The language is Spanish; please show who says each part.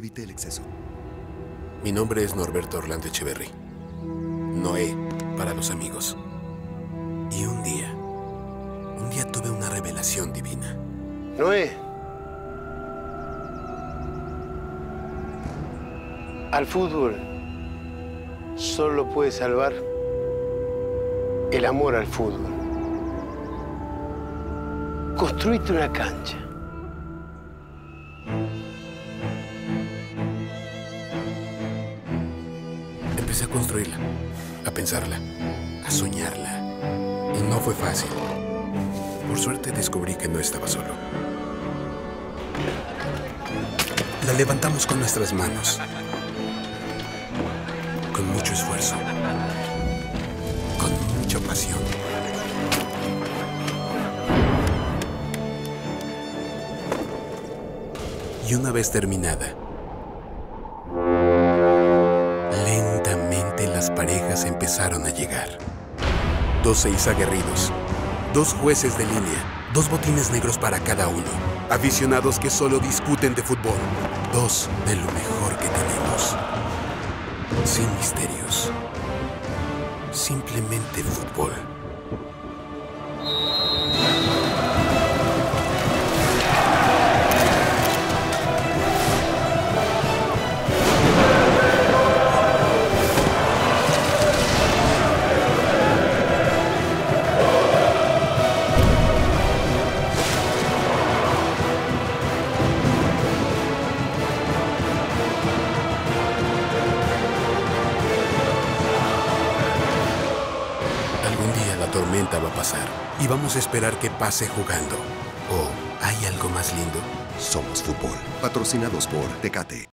Speaker 1: Evite el exceso.
Speaker 2: Mi nombre es Norberto Orlando Echeverry. Noé para los amigos. Y un día, un día tuve una revelación divina.
Speaker 3: Noé. Al fútbol solo puede salvar el amor al fútbol. Construite una cancha.
Speaker 2: A construirla, a pensarla, a soñarla. Y no fue fácil. Por suerte descubrí que no estaba solo. La levantamos con nuestras manos. Con mucho esfuerzo. Con mucha pasión. Y una vez terminada, las parejas empezaron a llegar. Dos seis aguerridos, dos jueces de línea, dos botines negros para cada uno, aficionados que solo discuten de fútbol, dos de lo mejor que tenemos. Sin misterios, simplemente fútbol. Tormenta va a pasar y vamos a esperar que pase jugando. ¿O hay algo más lindo?
Speaker 1: Somos fútbol. Patrocinados por Tecate.